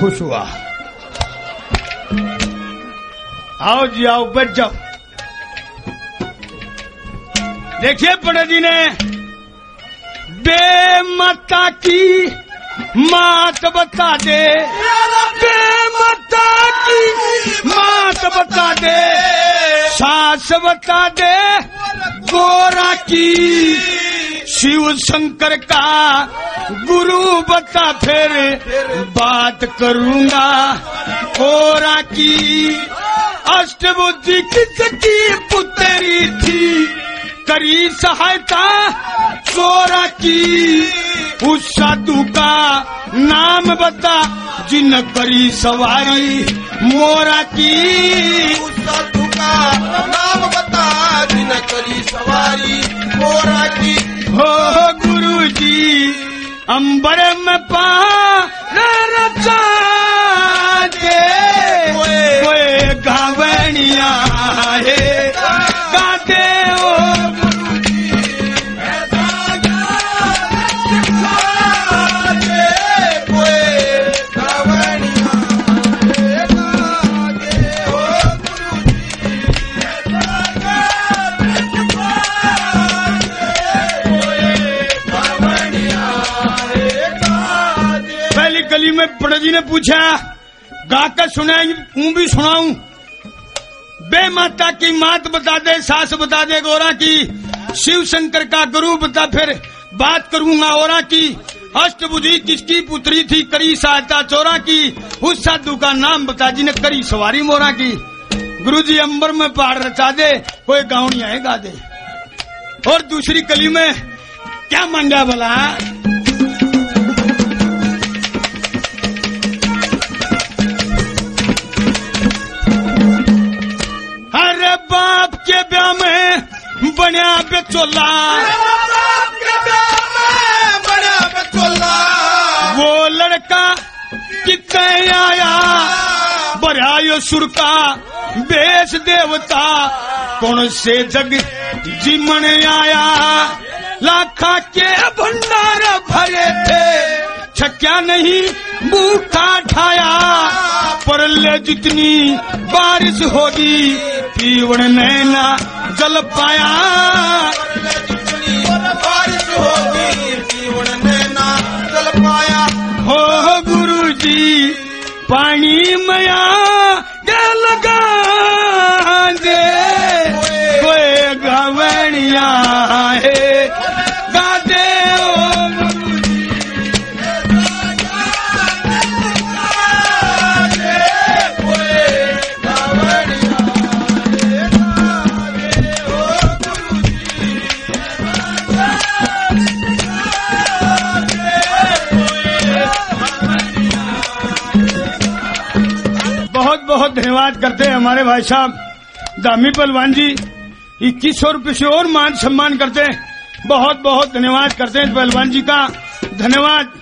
खुश हुआ। आओ जी आओ बैठ जाओ। देखिए पंडित जी ने बेमता की मात बता दे। बेमता की मात बता दे। सास बता दे। गोरा की शिव शंकर का गुरु बता फिर बात करूँगा। गोरा की अष्टबुद्धि किसकी पुत्री थी? करी सहायता चोरा की। उस साधु का नाम बता जिन करी सवारी मोरा की। उस साधु का नाम बता जिन करी सवारी मोरा की। हो गुरु जी अंबर में पा रचा कोई गावनिया है। पंडित जी ने पूछा गाकर सुना हूँ भी सुनाऊ। बे माता की मात बता दे, सास बता दे, गोरा की, शिव शंकर का गुरु बता फिर बात करूँगा औरा की। अष्ट अष्टभुजी किसकी पुत्री थी, करी सहायता चोरा की। उस साधु का नाम बता जी ने करी सवारी मोरा की। गुरु जी अंबर में पहाड़ रचा दे, कोई गाँव आए गा दे। और दूसरी कली में, क्या मांगा भला? बनिया बेचोला वो लड़का कितने आया? बरायो सुर का बेस देवता। कौन से जग जीमन आया? लाखा के भंडार भरे थे। छक्या नहीं भूखा ठाया पर ले जितनी बारिश होगी, पीवण नैना जल पाया। बारिश हो गुरु जी पानी मया। धन्यवाद करते हैं हमारे भाई साहब। दामी पहलवान जी, इक्कीस सौ रुपये से और मान सम्मान करते हैं। बहुत बहुत धन्यवाद करते हैं पहलवान जी का। धन्यवाद।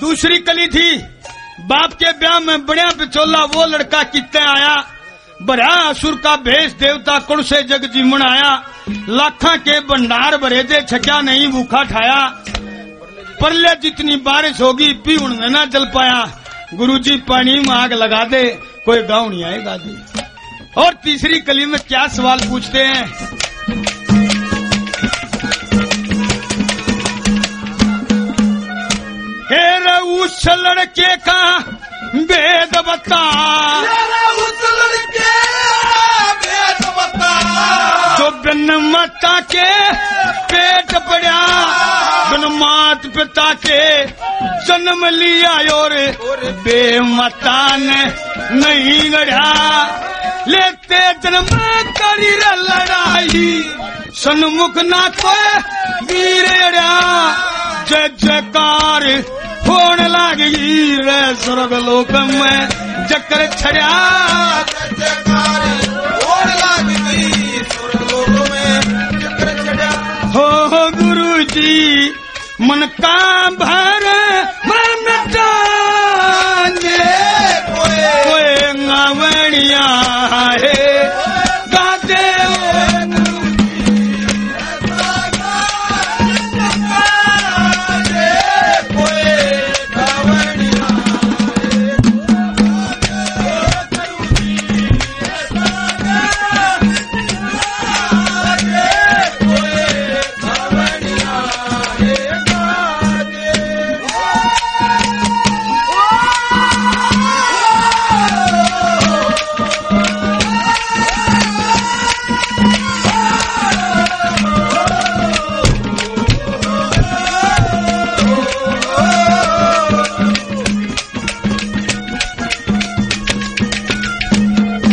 दूसरी कली थी, बाप के ब्याह में बढ़िया पिचोला, वो लड़का कितने आया? बड़ा असुर का भेष देवता कुण से जग जीवन आया। लाखा के भंडार भरे थे छक्या नहीं भूखा ठाया। परले जितनी बारिश होगी पीवन में ना जल पाया। गुरुजी पानी में आग लगा दे। कोई गाँव नहीं आएगा जी और तीसरी कली में क्या सवाल पूछते हैं? हेर उस लड़के का वेद बता। उस लड़के वेद बता। जो बिन माता के पेट पड़ा बिन मात पिता के जन्म लिया और बेमाता ने नहीं लड़ा। लेते जन्म करी लड़ाई। सन्मुख ना कोई वीर अड़ा। जय जयकार होने लगी रे स्वर्ग लोक में। जकर छड़ा जयकारी। मन का भर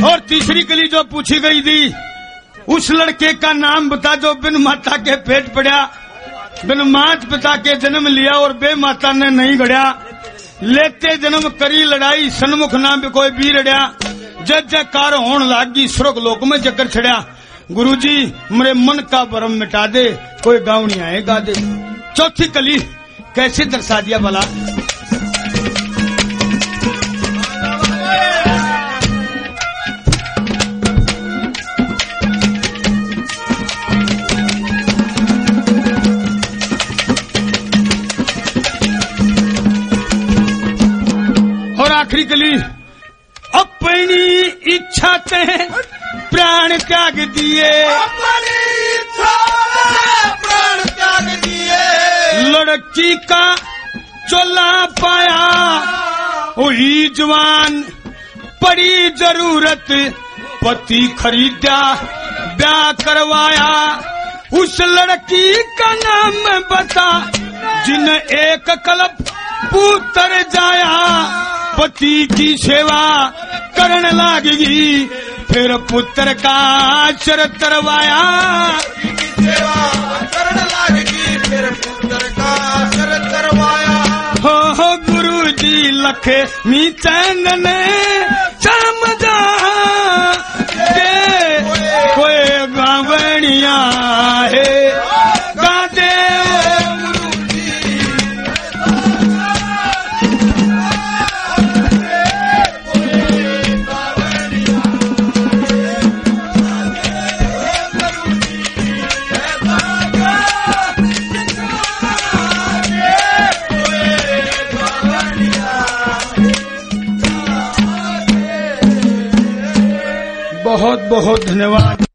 जो पूछी गई थी, उस लड़के का नाम बता जो बिन माता के पेट पड़ा, बिन मात पिता के जन्म लिया और बे माता ने नहीं गढ़ा लेते जन्म करी लड़ाई, सन्मुख नाम पे कोई भी रड़िया जय जयकार होन लागी स्वर्ग लोक में चक्कर छड़िया गुरु जी मेरे मन का भरम मिटा दे, कोई गाँव नहीं आएगा दे। चौथी कली, कैसे दर्शा दिया भला? आखिरी कली अपनी इच्छा ते प्राण त्याग दिए। अपनी इच्छा में प्राण त्याग दिए। लड़की का चोला पाया। वही जवान पड़ी ज़रूरत पति खरीदा ब्याह करवाया। उस लड़की का नाम बता जिन एक कल्प पुत्र जाया। पति की सेवा करने लगी फिर पुत्र का शरत करवाया सेवा करण लागी फिर पुत्र का शर करवाया हो हो गुरु जी लखे मी चैन ने बहुत बहुत धन्यवाद।